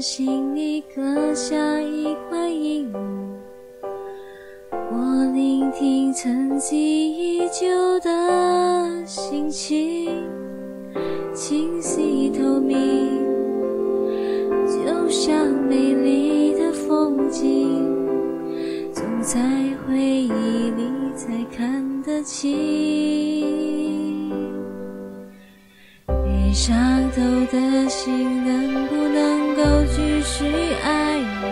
心里刻下一块阴影。我聆听沉寂已久的心情，清晰透明，就像美丽的风景，总在回忆里才看得清。被伤透的心，能不能够继续爱我？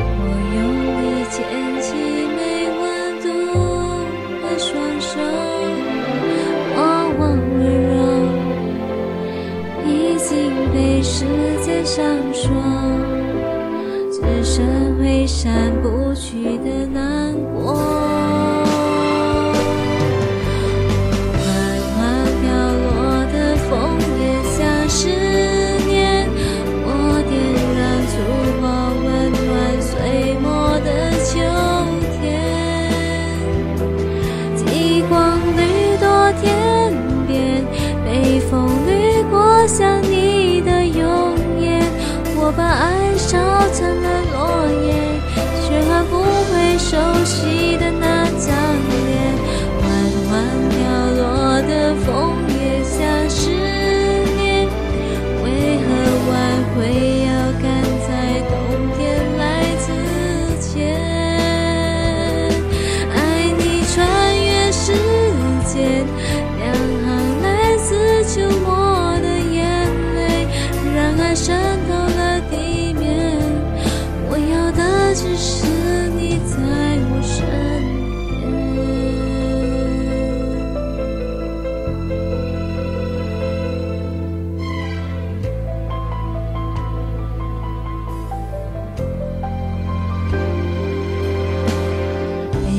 我用力牵起没温度的双手，过往温柔已经被时间上霜，只剩挥散不去的难过。我把爱烧成了落叶，却换不回熟悉的那张脸。缓缓飘落的枫叶像思念，为何挽回要赶在冬天来之前？爱你穿越时间，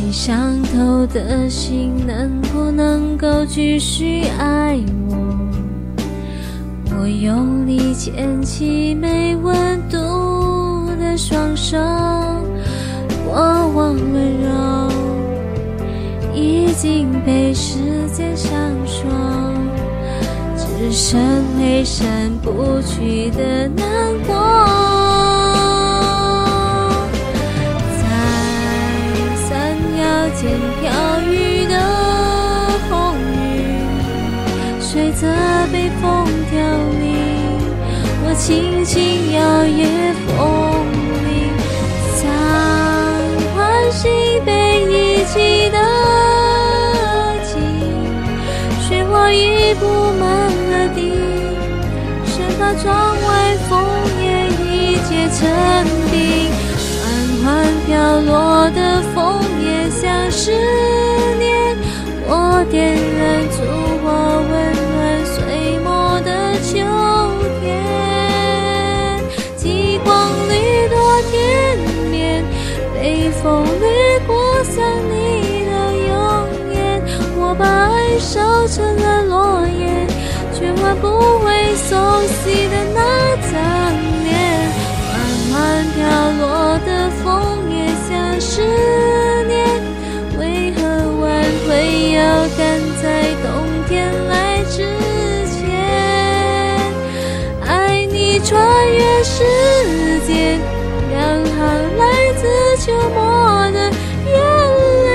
被伤透的心，能不能够继续爱我？我用力牵起没温度的双手，过往温柔已经被时间上霜，只剩挥散不去的难在北风凋零。我轻轻摇曳风铃，想唤醒被遗弃的景，雪花已布满了地，生怕窗外枫叶已结成冰。缓缓飘落的风掠过想你的容颜。我把爱烧成了落叶，却换不回熟悉的那张脸。缓缓飘落的枫叶像思念，为何挽回要赶在冬天来之前？爱你穿越时间，两行来自秋末的眼泪。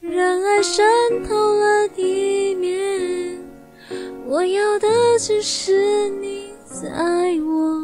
让爱渗透了地面，我要的只是你在我